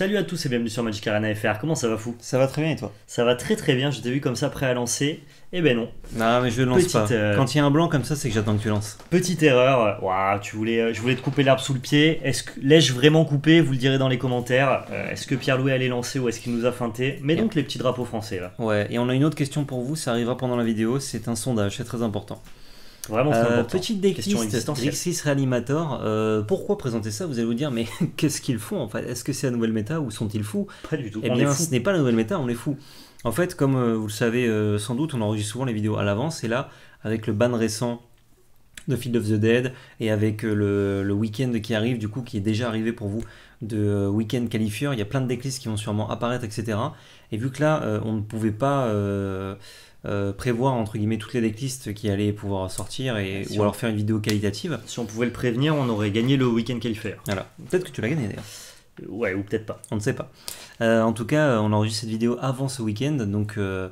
Salut à tous et bienvenue sur Magic Arena FR. Comment ça va fou? Ça va très bien et toi? Ça va très très bien. Je t'ai vu comme ça prêt à lancer. Eh ben non. Non mais je lance Petite, pas. euh, Quand il y a un blanc comme ça, c'est que j'attends que tu lances. Petite erreur. Waouh, tu voulais, euh, je voulais te couper l'herbe sous le pied. Est-ce que l'ai-je vraiment coupé? Vous le direz dans les commentaires. Euh, est-ce que Pierre-Louis allait lancer ou est-ce qu'il nous a feinté? Mais donc les petits drapeaux français là. Ouais, et on a une autre question pour vous, ça arrivera pendant la vidéo, c'est un sondage, c'est très important. Vraiment très Euh, important. petite existentielle. Drixis Reanimator, euh, pourquoi présenter ça? Vous allez vous dire, mais qu'est-ce qu'ils font en fait? Est-ce que c'est la nouvelle méta ou sont-ils fous? Pas du tout. Eh On bien, est fou. ce n'est pas la nouvelle méta, on est fou. En fait, comme euh, vous le savez euh, sans doute, on enregistre souvent les vidéos à l'avance, et là, avec le ban récent de Field of the Dead, et avec euh, le, le week-end qui arrive, du coup, qui est déjà arrivé pour vous, de week-end qualifieur, il y a plein de decklists qui vont sûrement apparaître, etc. Et vu que là, on ne pouvait pas euh, euh, prévoir, entre guillemets, toutes les decklists qui allaient pouvoir sortir, et, Si ou on- alors faire une vidéo qualitative, Si on pouvait le prévenir, on aurait gagné le week-end qualifier. voilà. Peut-être que tu l'as gagné d'ailleurs. Euh, Ouais, ou peut-être pas. On ne sait pas. Euh, en tout cas, on a enregistré cette vidéo avant ce week-end, donc euh,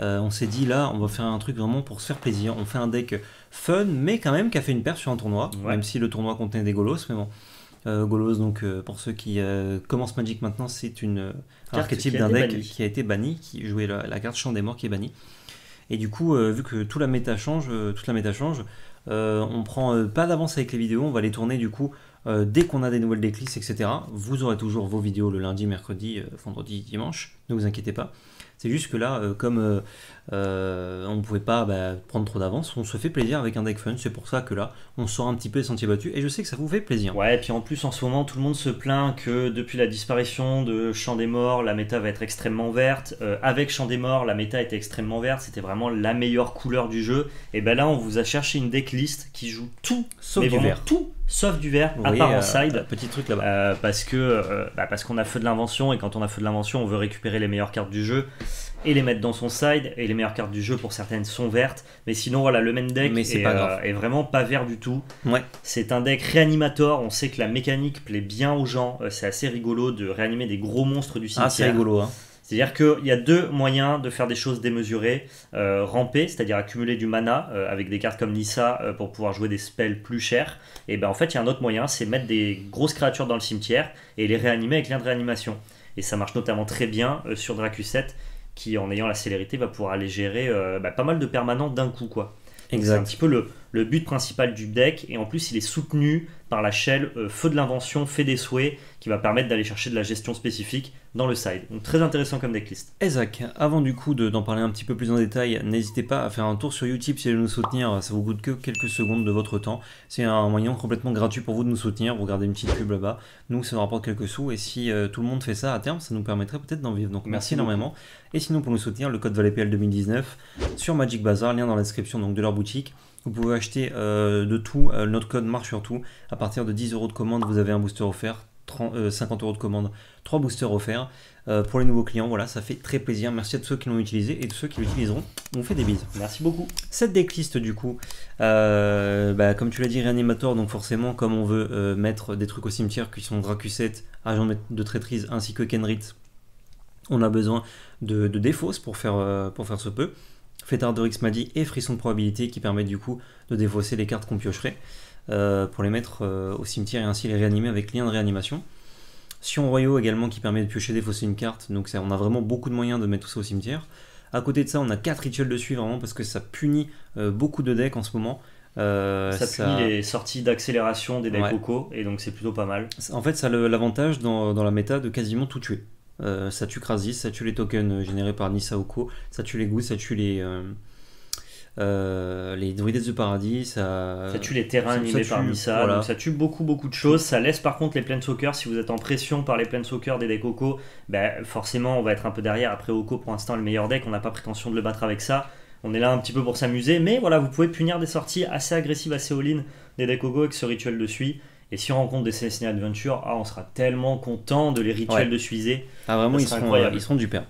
euh, on s'est dit là, on va faire un truc vraiment pour se faire plaisir. On fait un deck fun, mais quand même qui a fait une perf sur un tournoi, Ouais. même si le tournoi contenait des golos, mais bon. Euh, golos, donc euh, pour ceux qui euh, commencent Magic maintenant, c'est une euh, un archétype d'un deck qui a été banni, qui jouait la, la carte Champ des Morts qui est bannie. Et du coup, euh, vu que toute la méta change, euh, toute la change, euh, on prend euh, pas d'avance avec les vidéos, on va les tourner du coup euh, dès qu'on a des nouvelles decklists, etc. Vous aurez toujours vos vidéos le lundi, mercredi, euh, vendredi, dimanche, ne vous inquiétez pas. C'est juste que là, euh, comme euh, euh, on ne pouvait pas bah, prendre trop d'avance, on se fait plaisir avec un deck fun. C'est pour ça que là, on sort un petit peu les sentiers battus et je sais que ça vous fait plaisir. Ouais, et puis en plus en ce moment tout le monde se plaint que depuis la disparition de Champ des Morts, la méta va être extrêmement verte. Euh, avec Champ des Morts, la méta était extrêmement verte, c'était vraiment la meilleure couleur du jeu. Et ben là on vous a cherché une decklist qui joue tout, Sauf mais du vraiment vert. tout, sauf du vert, à part en euh, side. Petit truc là-bas. Euh, parce que euh, bah, parce qu'on a feu de l'invention et quand on a feu de l'invention on veut récupérer les meilleures cartes du jeu et les mettre dans son side et les meilleures cartes du jeu pour certaines sont vertes mais sinon voilà le main deck Mais est, pas grave. est vraiment pas vert du tout Ouais. c'est un deck réanimator on sait que la mécanique plaît bien aux gens c'est assez rigolo de réanimer des gros monstres du cimetière Ah, c'est rigolo, hein. C'est-à-dire qu'il y a deux moyens de faire des choses démesurées. Euh, ramper, c'est-à-dire accumuler du mana euh, avec des cartes comme Nissa euh, pour pouvoir jouer des spells plus chers. Et ben en fait, il y a un autre moyen, c'est mettre des grosses créatures dans le cimetière et les réanimer avec lien de réanimation. Et ça marche notamment très bien sur Dracuset qui, en ayant la célérité, va pouvoir aller gérer bah, pas mal de permanents d'un coup. quoi. C'est un petit peu le, le but principal du deck, et en plus il est soutenu par la shell Feu de l'invention, Fait des souhaits, qui va permettre d'aller chercher de la gestion spécifique dans le side. Donc très intéressant comme decklist. Et Zach, avant du coup de- d'en parler un petit peu plus en détail, n'hésitez pas à faire un tour sur YouTube si vous voulez nous soutenir. Ça vous coûte que quelques secondes de votre temps. C'est un moyen complètement gratuit pour vous de nous soutenir. Vous regardez une petite pub là-bas. Nous, ça nous rapporte quelques sous. Et si euh, tout le monde fait ça à terme, ça nous permettrait peut-être d'en vivre. Donc Merci merci, énormément. Et sinon, pour nous soutenir, le code VALEPL 2019 sur Magic Bazar, lien dans la description donc, de leur boutique. Vous pouvez acheter euh, de tout. Euh, notre code marche sur tout. À partir de 10 euros de commande, vous avez un booster offert. 30, euh, 50 euros de commande, 3 boosters offerts. Euh, pour les nouveaux clients, voilà, ça fait très plaisir. Merci à tous ceux qui l'ont utilisé et tous ceux qui l'utiliseront. On fait des bises. Merci beaucoup. Cette decklist, du coup, euh, bah, comme tu l'as dit, réanimator, donc forcément, comme on veut mettre des trucs au cimetière qui sont Dracuset, agent de- de traîtrise ainsi que Kenrit, on a besoin de, de défausses pour faire, pour faire ce peu. Fêtard de Rixmadi et Frisson de probabilité qui permettent du coup de défausser les cartes qu'on piocherait euh, pour les mettre euh, au cimetière et ainsi les réanimer avec lien de réanimation. Sion Royaux également qui permet de piocher défausser une carte, donc ça, on a vraiment beaucoup de moyens de mettre tout ça au cimetière. À côté de ça, on a 4 rituels dessus vraiment parce que ça punit euh, beaucoup de decks en ce moment. Euh, ça punit les sorties d'accélération des decks Ouais. Coco, et donc c'est plutôt pas mal. En fait, ça a l'avantage dans, dans la méta de quasiment tout tuer. Euh, ça tue Krasis, ça tue les tokens générés par Nissa Oko, ça tue les goûts, ça tue les, euh, les druides du paradis, ça, Ça tue les terrains ça- ça animés tue, par Nissa, voilà. donc ça tue beaucoup beaucoup de choses. Ça laisse par contre les planeswalkers, si vous êtes en pression par les planeswalkers des decks Oko, ben, forcément on va être un peu derrière. Après Oko pour l'instant le meilleur deck, on n'a pas prétention de le battre avec ça. On est là un petit peu pour s'amuser, mais voilà, vous pouvez punir des sorties assez agressives, assez all-in des decks Oko avec ce rituel de suie. Et si on rencontre des Celestial Adventure, ah, on sera tellement content de les rituels Ouais. de suiser. Ah vraiment, Ça ils seront, ils seront du père.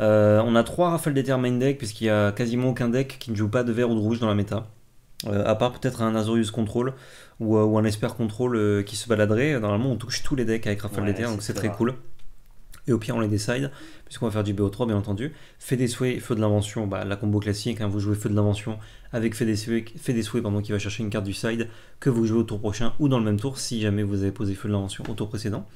Euh, on a trois rafales main deck, puisqu'il y a quasiment aucun deck qui ne joue pas de vert ou de rouge dans la méta. Euh, à part peut-être un Azorius Control ou, euh, ou un Esper Control qui se baladerait. Normalement, on touche tous les decks avec rafale Ouais, d'éther, donc c'est très rare. cool. Et au pire, on les décide, puisqu'on va faire du BO3, bien entendu. Fait des souhaits, feu de l'invention, bah, la combo classique, hein, vous jouez feu de l'invention avec fait des souhaits, fait des souhaits qui va chercher une carte du side que vous jouez au tour prochain ou dans le même tour si jamais vous avez posé feu de l'invention au tour précédent.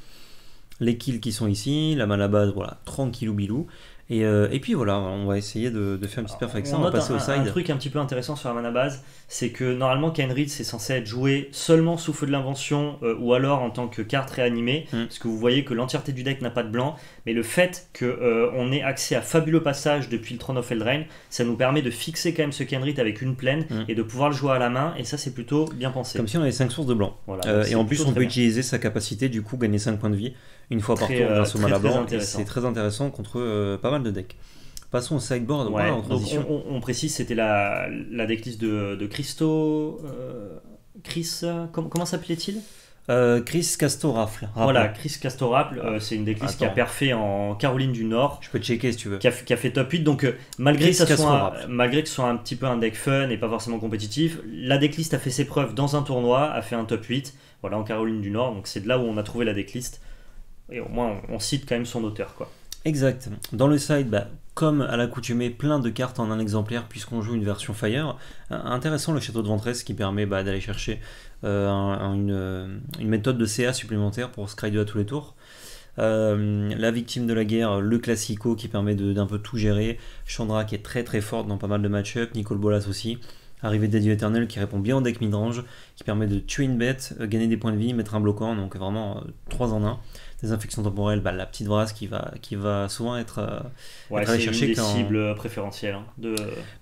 les kills qui sont ici, la mana base, voilà, tranquillou bilou. Et, euh, et puis voilà, on va essayer de, de faire une petite perf avec ça. On On va passer un, au un side. truc un petit peu intéressant sur la mana base, c'est que normalement Kenrid c'est censé être joué seulement sous feu de l'invention euh, ou alors en tant que carte réanimée, Mm. parce que vous voyez que l'entièreté du deck n'a pas de blanc, mais le fait qu'on ait accès à fabuleux passage depuis le Throne of Eldraine, ça nous permet de fixer quand même ce Kenrid avec une plaine Mm. et de pouvoir le jouer à la main, et ça c'est plutôt bien pensé. Comme si on avait 5 sources de blanc. Voilà, Euh, et en plus, on peut bien. utiliser sa capacité, du coup, gagner 5 points de vie une fois par tour euh, grâce au mana blanc. C'est très intéressant contre euh, pas mal de decks. Passons au sideboard, Ouais, en transition. on, on- on précise, c'était la, la decklist de, de Christo. euh, Chris, comment, s'appelait-il? Euh, Chris Castorafle. Voilà, Chris Castorapple, euh, c'est une decklist qui a perfé en Caroline du Nord, Je peux checker si tu veux. qui a, qui a fait top 8. Donc, malgré, que ça soit, Castorapple. malgré que ce soit un petit peu un deck fun et pas forcément compétitif, la decklist a fait ses preuves dans un tournoi, a fait un top 8, voilà, en Caroline du Nord. Donc, c'est de là où on a trouvé la decklist. Et au moins, on, cite quand même son auteur, quoi. Exact. Dans le side, bah, comme à l'accoutumée, plein de cartes en un exemplaire puisqu'on joue une version Fire. Euh, Intéressant le château de Ventress qui permet bah, d'aller chercher euh, euh, une méthode de CA supplémentaire pour Scry 2 à tous les tours. La victime de la guerre, le classico qui permet d'un peu tout gérer. Chandra qui est très très forte dans pas mal de match-up. Nicole Bolas aussi. Arrivée des dieux éternels qui répond bien au deck midrange, qui permet de tuer une bête, gagner des points de vie, mettre un bloquant, donc vraiment 3 en 1. Des infections temporelles, bah, la petite Vras qui va, qui va souvent être. euh, Ouais, Être allé c'est une chercher des cibles préférentielles hein, de,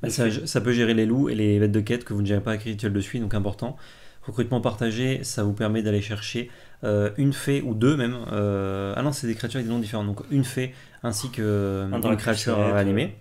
bah, de ça, peut gérer les loups et les bêtes de quête que vous ne gérez pas avec Rituel de suite, donc important. Recrutement partagé, ça vous permet d'aller chercher euh, une fée ou deux même. euh, ah non, c'est des créatures avec des noms différents, donc une fée ainsi que Un une créature animée.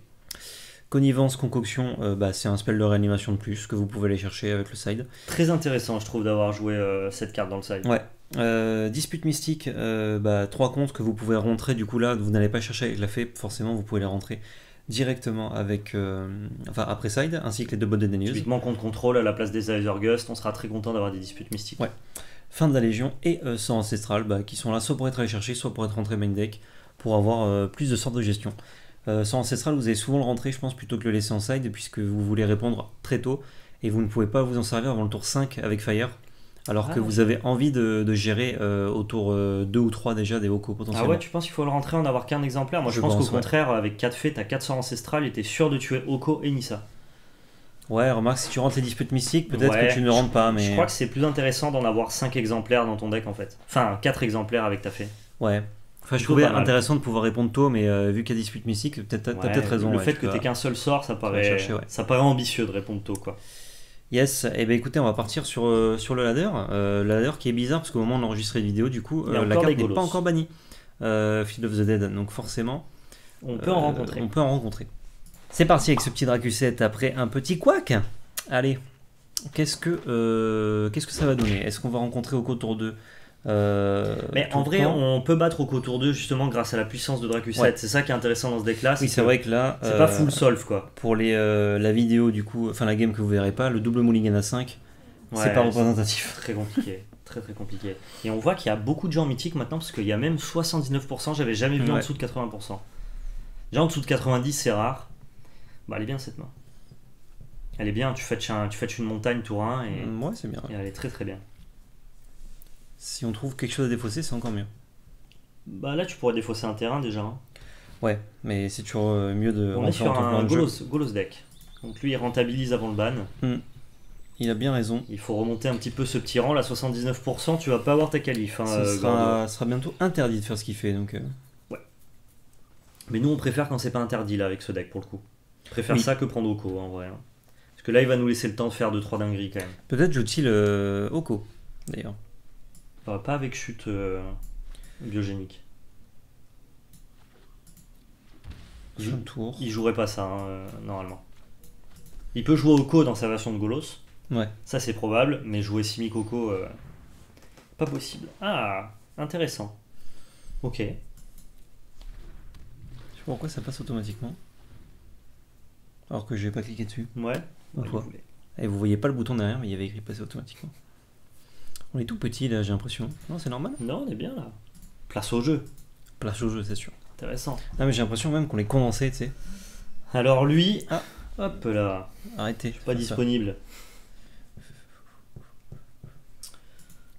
Connivence, concoction, euh, bah, c'est un spell de réanimation de plus que vous pouvez aller chercher avec le side. Très intéressant, je trouve, d'avoir joué euh, cette carte dans le side. Ouais. Euh, dispute mystique, euh, bah, trois comptes que vous pouvez rentrer. Du coup, là, vous n'allez pas chercher avec la fée, forcément, vous pouvez les rentrer directement avec, euh, enfin, après side, ainsi que les deux bottes de Denius. Typiquement contre contrôle à la place des Gust, on sera très content d'avoir des disputes mystiques. Ouais. Fin de la Légion et euh, sang ancestral, bah, qui sont là soit pour être allés chercher, soit pour être rentrés main deck, pour avoir plus de sortes de gestion. Sang ancestral, vous allez souvent le rentrer, je pense, plutôt que le laisser en side, puisque vous voulez répondre très tôt, et vous ne pouvez pas vous en servir avant le tour 5 avec Fire, alors que Ah. vous avez envie de, de gérer euh, au tour euh, 2 ou 3 déjà des Oko Ah potentiellement. ouais, tu penses qu'il faut le rentrer en avoir qu'un exemplaire? Moi je, Je pense, pense, qu'au ouais. contraire, avec 4 fées, t'as 400 ancestrales et t'es sûr de tuer Oko et Nissa. Ouais, remarque, si tu rentres les disputes mystiques, peut-être Ouais, que tu ne rentres pas, mais... Je crois que c'est plus intéressant d'en avoir 5 exemplaires dans ton deck en fait. Enfin, 4 exemplaires avec ta fée. Ouais. Enfin, je trouvais intéressant de pouvoir répondre tôt, mais euh, vu qu'il y a dispute mystique, peut-être t'as Ouais, peut-être raison. Le fait que t'aies qu'un seul sort, ça paraît, chercher, ça paraît ambitieux de répondre tôt quoi. Yes, et ben écoutez, on va partir sur, euh, sur le ladder. Euh, le ladder qui est bizarre parce qu'au moment où on enregistrait la vidéo, du coup, euh, la carte n'est pas encore bannie. Field of the Dead, donc forcément. On peut en rencontrer. On peut en rencontrer. C'est parti avec ce petit Dracuset après un petit quack. Allez, qu'est-ce que, qu'est-ce que ça va donner? Est-ce qu'on va rencontrer au tour 2 euh, Mais en vrai, on peut battre Oko tour 2 justement grâce à la puissance de Dracusset. Ouais. C'est ça qui est intéressant dans ce deck là. Oui, c'est vrai que là, C'est euh, pas full solve quoi. pour les, euh, la vidéo, du coup, enfin la game que vous verrez pas, le double mulligan à 5, c'est pas représentatif. Très compliqué, très très compliqué. Et on voit qu'il y a beaucoup de gens mythiques maintenant parce qu'il y a même 79%, j'avais jamais vu en dessous de 80%. Déjà en dessous de 90% c'est rare. Bah elle est bien cette main. Elle est bien, tu fetches, un, tu fetches une montagne tour 1 et, Mm, Ouais, c'est bien. et elle est très très bien. Si on trouve quelque chose à défausser, c'est encore mieux. Bah là tu pourrais défausser un terrain déjà. hein. Ouais, mais c'est toujours euh, mieux de on est rentrer sur un plan de jeu. Golos, Golos deck. Donc lui il rentabilise avant le ban. Il a bien raison. Il faut remonter un petit peu ce petit rang, là 79%, tu vas pas avoir ta qualif. hein, euh, Gordo. sera, sera bientôt interdit de faire ce qu'il fait. Donc, euh, Mais nous on préfère quand c'est pas interdit là avec ce deck pour le coup. Je préfère Oui. ça que prendre Oko en vrai. hein. Parce que là il va nous laisser le temps de faire 2-3 dingueries quand même. Peut-être joue-t-il euh, Oko, d'ailleurs. Pas avec chute euh, biogénique. Tour. il jouerait pas ça hein, euh, normalement. Il peut jouer Oko dans sa version de Golos. Ouais. Ça c'est probable, mais jouer Simic Oko, euh, pas possible. Ah, intéressant. Ok. Je sais pas pourquoi ça passe automatiquement. Alors que j'ai pas cliqué dessus. Ouais. Ou Ouais, toi. il voulait. Et vous voyez pas le bouton derrière, mais il y avait écrit passer automatiquement. On est tout petit là, j'ai l'impression. Non, c'est normal. Non, on est bien là. Place au jeu. Place au jeu, c'est sûr. Intéressant. Non, mais j'ai l'impression même qu'on les condensé, tu sais. Alors lui, Ah. hop là, Arrêtez. pas disponible.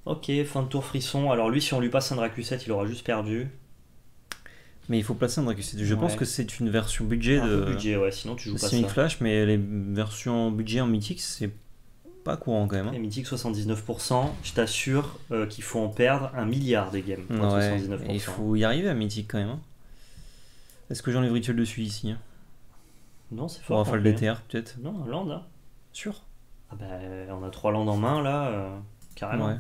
Ok, fin de tour frisson. Alors lui, si on lui passe un Dracuset, il aura juste perdu. Mais il faut placer un Dracuset. Je pense que c'est une version budget Un de, budget, ouais, sinon tu joues pas ça. Flash, mais les versions budget en mythique, c'est pas courant quand même. Et. Mythique 79%, je t'assure euh, qu'il faut en perdre un milliard des games. pour Ouais, 79%. et il faut y arriver à mythique quand même. hein. Est-ce que j'enlève rituel dessus ici hein? Non, c'est fort. rafale complet. d'éther, peut-être Non, un land, hein. Sûr Ah bah, on a trois landes en main là, euh, carrément. Ouais.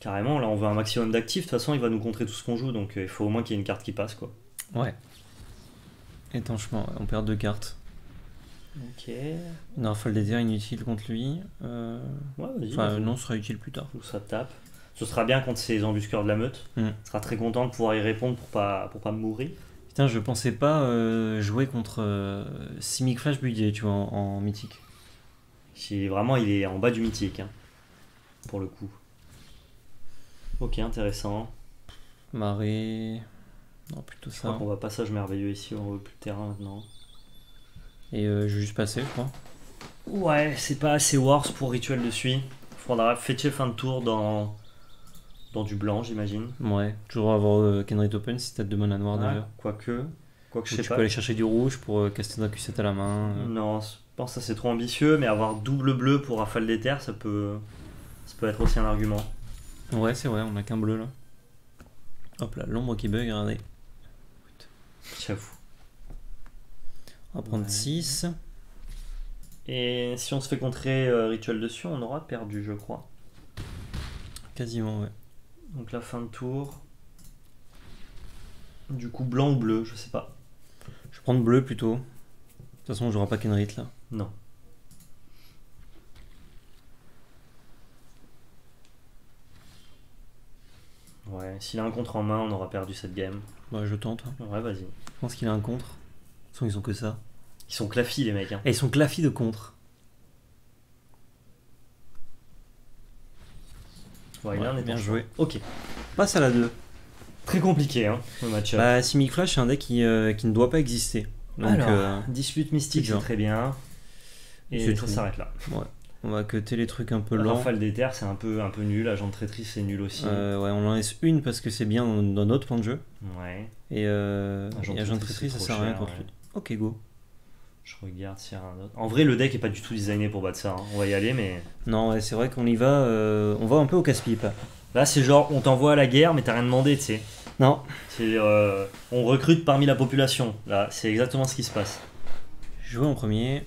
Carrément, là on veut un maximum d'actifs, de toute façon il va nous contrer tout ce qu'on joue, donc euh, il faut au moins qu'il y ait une carte qui passe quoi. Ouais. Étanchement, on perd deux cartes. Ok. Une rafale d'éther inutile contre lui. Euh, Ouais, vas-y. Enfin, vas-y. non, ce sera utile plus tard. Faut ça tape. Ce sera bien contre ces embusqueurs de la meute. Mm. Il sera très content de pouvoir y répondre pour pas, pour pas mourir. Putain, je pensais pas euh, jouer contre euh, Simic Flash budget, tu vois, en, en mythique. Si vraiment il est en bas du mythique, hein, pour le coup. Ok, intéressant. Marée. Non, plutôt Je crois ça. qu'on va passage merveilleux ici, on veut plus de terrain maintenant. Et euh, je vais juste passer, je crois. Ouais, c'est pas assez Wars pour rituel de suie. Faudra fetcher fin de tour dans, dans du blanc, j'imagine. Ouais, toujours avoir euh, Kenrit Open si t'as deux mana noirs Ouais, d'ailleurs. Quoique, quoique je sais tu pas. peux aller chercher du rouge pour euh, caster d'un Q7 à la main. euh. Non, je pense que ça c'est trop ambitieux, mais avoir double bleu pour rafale d'éther, ça peut, ça peut être aussi un argument. Ouais, c'est vrai, on a qu'un bleu là. Hop là, l'ombre qui bug, regardez. J'avoue. On va prendre Ouais. 6. Et si on se fait contrer euh, rituel dessus, on aura perdu, je crois. Quasiment, ouais. Donc la fin de tour. Du coup, blanc ou bleu, je sais pas. Je vais prendre bleu plutôt. De toute façon, j'aurai pas Kenrit là. Non. Ouais, s'il a un contre en main, on aura perdu cette game. Bah, je tente. hein. Ouais, vas-y. Je pense qu'il a un contre. Ils ont que ça. Ils sont clafis, les mecs. hein. Et ils sont clafis de contre. Ouais, Ouais, bien joué. Ok. Passe à la 2. Très compliqué, hein, le match-up. Bah, Simic Flash, c'est un deck qui, euh, qui ne doit pas exister. Donc, Alors, euh, dispute mystique, c'est très bien. Et C'est ça s'arrête là. on va cutter les trucs un peu lents. Rafale d'éther, c'est un peu, un peu nul. Agent de traîtrise, c'est nul aussi. Euh, ouais, on en laisse une parce que c'est bien dans, dans notre plan de jeu. Ouais. Et, euh, Agent et de agent de traîtrise, ça sert à rien contre ouais. lui. Ok, go. Je regarde s'il y a un autre. En vrai, le deck est pas du tout designé pour battre ça. hein. On va y aller, mais. Non, ouais, c'est vrai qu'on y va. euh, on va un peu au casse-pipe. Là, c'est genre, on t'envoie à la guerre, mais t'as rien demandé, tu sais. Non, C'est, euh, on recrute parmi la population. Là, c'est exactement ce qui se passe. jouer en premier,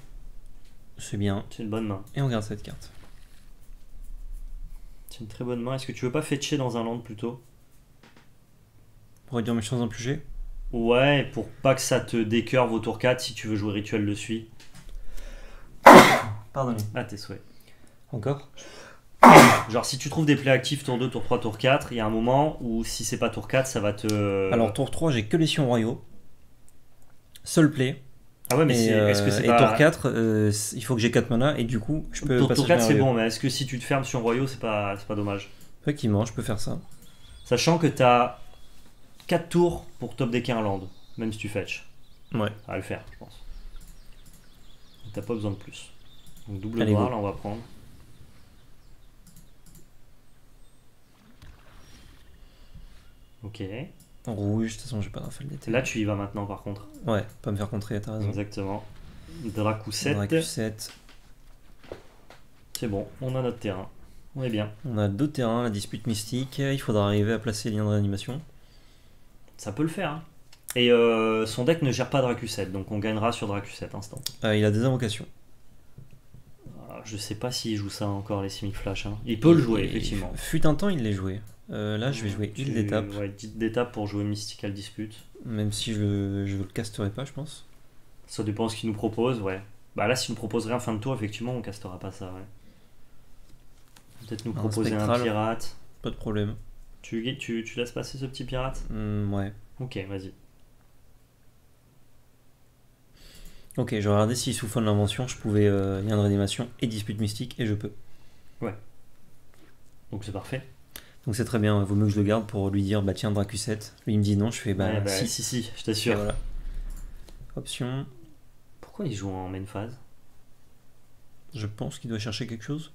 c'est bien. C'est une bonne main. Et on garde cette carte. C'est une très bonne main. Est-ce que tu veux pas fetcher dans un land plutôt? Pour réduire mes chances en plus Ouais, pour pas que ça te décurve au tour 4 si tu veux jouer rituel de suie. Pardon. Ah, tes souhaits. Encore Genre, si tu trouves des plays actifs tour 2, tour 3, tour 4, il y a un moment où si c'est pas tour 4, ça va te. Alors, tour 3, j'ai que les Sions Royaux. Seul play. ah ouais, mais c'est. Est-ce que euh, c'est et pas. tour 4, euh, il faut que j'ai 4 mana. Et du coup, je peux Tour, passer tour 4, c'est bon, mais est-ce que si tu te fermes sur Royaux, c'est pas, c'est pas dommage? Effectivement, je peux faire ça. Sachant que t'as 4 tours pour top decker un land, même si tu fetch. Ouais. Ça va le faire, je pense. T'as pas besoin de plus. Donc double Allez, noir, go. là on va prendre. Ok. En rouge, de toute façon, j'ai pas rafale d'été. Là tu y vas maintenant par contre. Ouais, pas me faire contrer, t'as raison. Exactement. Dracou 7. Dracu 7. C'est bon, on a notre terrain. On est bien. On a deux terrains, la dispute mystique. Il faudra arriver à placer les liens de réanimation. Ça peut le faire. hein. Et euh, son deck ne gère pas Dracu 7, donc on gagnera sur Dracu 7 instant. Euh, il a des invocations. Ah, Je sais pas s'il joue ça encore les Simic Flash. hein. Il peut le jouer, effectivement. Fut un temps, il les jouait. Euh, là, je vais jouer Tu- île d'étape. Ouais, île d'étape pour jouer Mystical Dispute. Même si je, je le casterai pas, je pense. Ça dépend ce qu'il nous propose, ouais. Bah là, s'il nous propose rien fin de tour, effectivement, on castera pas ça, ouais. Peut-être nous Un proposer un spectral. pirate. Pas de problème. Tu, tu, tu laisses passer ce petit pirate? Hmm, ouais. Ok, vas-y. Ok, je regardais si sous fond de l'invention, je pouvais euh, lien de réanimation et dispute mystique, et je peux. Donc c'est parfait. Donc c'est très bien, il vaut mieux que je le garde pour lui dire, bah tiens, Dracu 7. Lui il me dit non, je fais, bah, Ouais, bah, si. si, si, je t'assure. voilà. Option, Pourquoi il joue en main phase? Je pense qu'il doit chercher quelque chose.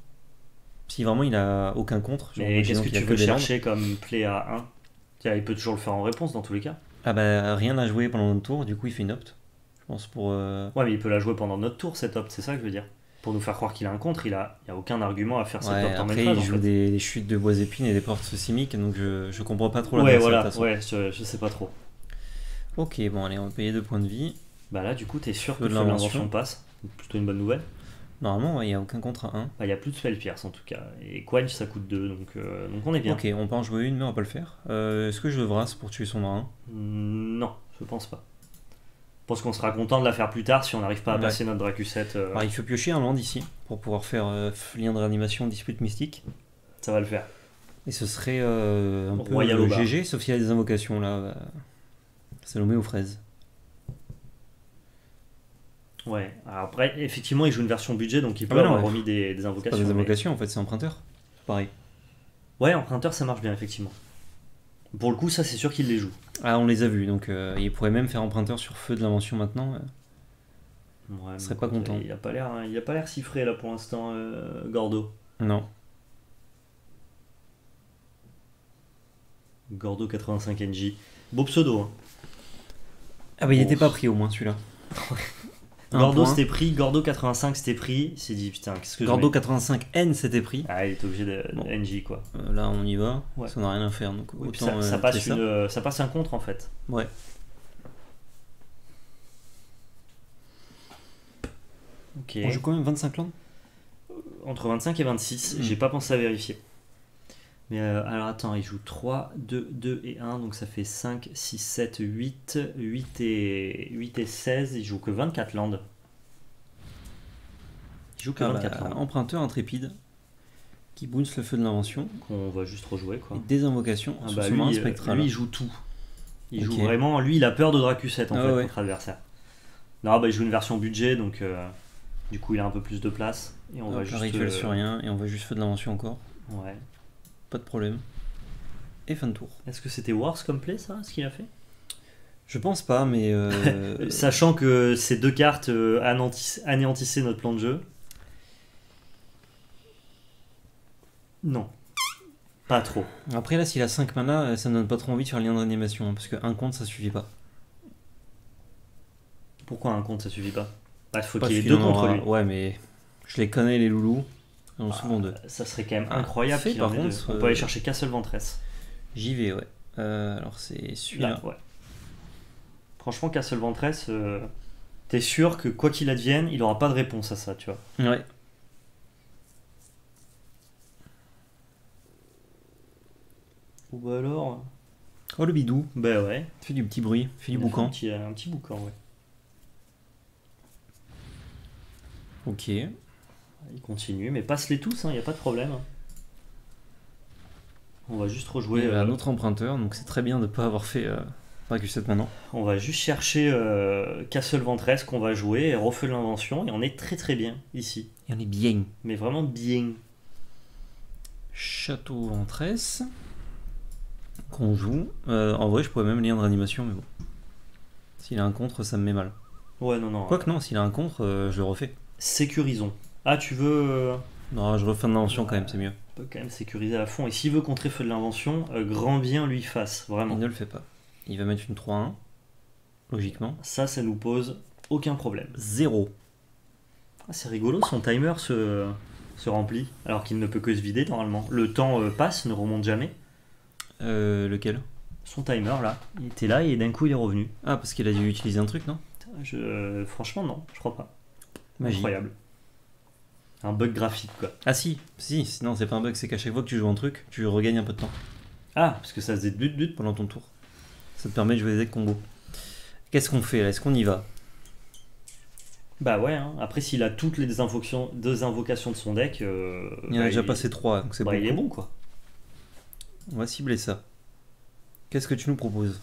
Si vraiment il a aucun contre, genre, Mais qu'est-ce que tu veux chercher comme play à 1 Tiens, Il peut toujours le faire en réponse dans tous les cas. Ah bah rien à jouer pendant notre tour, du coup il fait une opt. Je pense pour. euh, Ouais, mais il peut la jouer pendant notre tour, cette opt, c'est ça que je veux dire. Pour nous faire croire qu'il a un contre, il a, il a aucun argument à faire cette Ouais, opt en après il en joue fait. des, des chutes de bois épines et des portes simiques, donc je, je comprends pas trop la Ouais, voilà, façon. ouais, je, je sais pas trop. Ok, bon allez, on va payer deux points de vie. Bah là, du coup, t'es sûr Feu que l'invention. passe. Plutôt une bonne nouvelle. Normalement, il y a aucun contre à 1. Bah, il y a plus de spell pierce en tout cas. Et Quench, ça coûte 2, donc, euh, donc on est bien. Ok, on peut en jouer une, mais on va pas le faire. Euh, Est-ce que je le vrasse pour tuer son marin? Mm, Non, je pense pas. Je pense qu'on sera content de la faire plus tard si on n'arrive pas à Ouais. passer notre Dracuset. euh, il faut piocher un land ici pour pouvoir faire euh, lien de réanimation, dispute mystique. Ça va le faire. Et ce serait un peu Royal bar. GG, sauf s'il y a des invocations là. Salomé aux fraises. Ouais. Alors après, effectivement, il joue une version budget, donc il peut Ah bah non, avoir remis des, des Pas invocations. des mais- invocations en fait, c'est emprunteur. Pareil. Ouais, emprunteur, ça marche bien, effectivement. Pour le coup, ça, c'est sûr qu'il les joue. Ah, on les a vus, donc euh, il pourrait même faire emprunteur sur feu de l'invention maintenant. euh. Ouais, mais serait pas content. Il a pas l'air, il a pas l'air si frais là pour l'instant, euh, Gordo. Non. Gordo 85 NJ. Beau pseudo. Hein. Ah bah il Oh. était pas pris au moins celui-là. Gordo c'était pris, Gordo 85 c'était pris. Il s'est dit putain, qu'est-ce que Gordo je mets 85N c'était pris. Ah, il est obligé de, Bon. NJ quoi. Euh, là on y va, Ouais. ça n'a rien à faire donc Oui, puis autant ça, ça passe tuer une, ça passe un contre en fait. Ouais. Ok. On joue quand même 25 landes Entre 25 et 26, Mm. j'ai pas pensé à vérifier. Mais euh, alors attends, il joue 3, 2, 2 et 1, donc ça fait 5, 6, 7, 8, 8 et, 8 et 16, il joue que 24 landes. Il joue que Ah bah, 24 landes, Emprunteur intrépide qui bounce le feu de l'invention qu'on va juste rejouer quoi. et des invocations Ah bah, lui, euh, spectral. lui, il joue tout. Il joue vraiment, lui il a peur de Dracuset en Ah fait ouais. contre adversaire. Non, bah il joue une version budget donc euh, du coup il a un peu plus de place et on Hop, va un juste. rituel euh, sur rien et on va juste feu de l'invention encore. Ouais. Pas de problème. Et fin de tour. Est-ce que c'était worse comme play ça, ce qu'il a fait? Je pense pas, mais. euh, Sachant que ces deux cartes euh, anéantis- anéantissaient notre plan de jeu. Non. Pas trop. Après là, s'il a 5 mana, euh, ça me donne pas trop envie de faire lien d'animation hein, parce que un compte ça suffit pas. Pourquoi un compte ça suffit pas? Bah, faut qu'il ait deux contre aura- lui. Ouais, mais je les connais les loulous. Ils en ont souvent deux. Euh, Ça serait quand même Ah, incroyable fait, qu'il en par contre, On euh, peut aller chercher Castle Ventress. J'y vais, ouais. Euh, alors c'est celui-là. Ouais. Franchement, Castle Ventress, euh, t'es sûr que quoi qu'il advienne, il aura pas de réponse à ça, tu vois. Ouais. Ou bah alors. Oh le bidou, Bah ouais. fait du petit bruit, fait du Il fait Un boucan. petit, un petit boucan, ouais. Ok. Il continue, mais passe-les tous, il n'y a pas de problème. On va juste rejouer. Il y a euh, un autre emprunteur, donc c'est très bien de pas avoir fait euh, Dracuset maintenant. on va juste chercher euh, Castle Ventress qu'on va jouer et refeu de l'invention. Et on est très très bien ici. Et on est bien. Mais vraiment bien. Château Ventresse. Qu'on joue. Euh, en vrai, je pourrais même lien de réanimation, mais bon. S'il a un contre, ça me met mal. Ouais, non, non. Quoique non, s'il a un contre, euh, je le refais. Sécurisons. Ah, tu veux. euh, Non, je refais une invention quand même, c'est mieux. on peut quand même sécuriser à fond. Et s'il veut contrer feu de l'invention, euh, grand bien lui fasse. Vraiment. Il ne le fait pas. Il va mettre une 3-1. Logiquement. Ça, ça nous pose aucun problème. 0. Ah, c'est rigolo, son timer se, se remplit alors qu'il ne peut que se vider normalement. Le temps euh, passe, ne remonte jamais. Euh, lequel? Son timer là, il était là et d'un coup il est revenu. Ah, parce qu'il a dû utiliser un truc, non? Je, franchement, non, je crois pas. Magie. Incroyable. Un bug graphique quoi. Ah si, si, non, c'est pas un bug, c'est qu'à chaque fois que tu joues un truc, tu regagnes un peu de temps Ah, parce que ça faisait but but. pendant ton tour. Ça te permet de jouer des decks combo. Qu'est-ce qu'on fait là? Est-ce qu'on y va? Bah ouais, hein. après s'il a toutes les invocations, deux invocations de son deck, euh, Il y en a bah, déjà passé 3, donc c'est bah, bon. il est bon quoi. On va cibler ça. Qu'est-ce que tu nous proposes?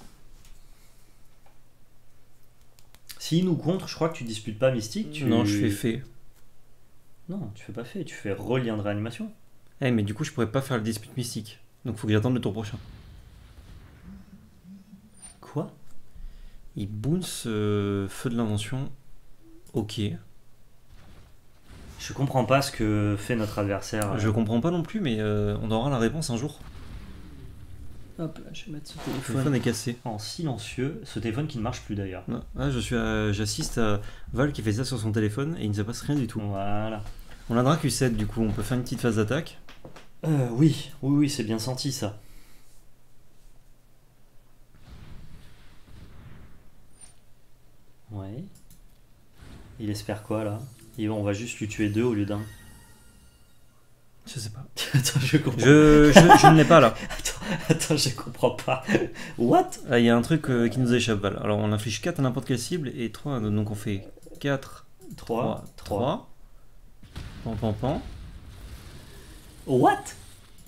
S'il nous contre, je crois que tu disputes pas Mystique. Tu... Non, je fais fait. Non, tu fais pas fait, tu fais relien de réanimation. Eh, mais du coup, je pourrais pas faire le dispute mystique. Donc faut que j'attende le tour prochain. Quoi? Il bounce euh, feu de l'invention. Ok. Je comprends pas ce que fait notre adversaire. Je comprends pas non plus, mais euh, on aura la réponse un jour. Hop, là, je vais mettre ce Le téléphone téléphone est cassé. en silencieux. Ce téléphone qui ne marche plus d'ailleurs. Ah, je suis, à- j'assiste à Val qui fait ça sur son téléphone et il ne se passe rien du tout. Voilà. On a Dracu 7 du coup, on peut faire une petite phase d'attaque. Euh, oui, oui, oui, c'est bien senti ça. Ouais. Il espère quoi là? On va juste lui tuer deux au lieu d'un. Je sais pas. Attends, je comprends. Je, je, je ne l'ai pas là. Attends, attends, je comprends pas. What? Ah, Il y a un truc euh, qui nous échappe. Alors on inflige 4 à n'importe quelle cible et 3, donc on fait 4, 3, 3, 3. 3. Pan pan pan. What?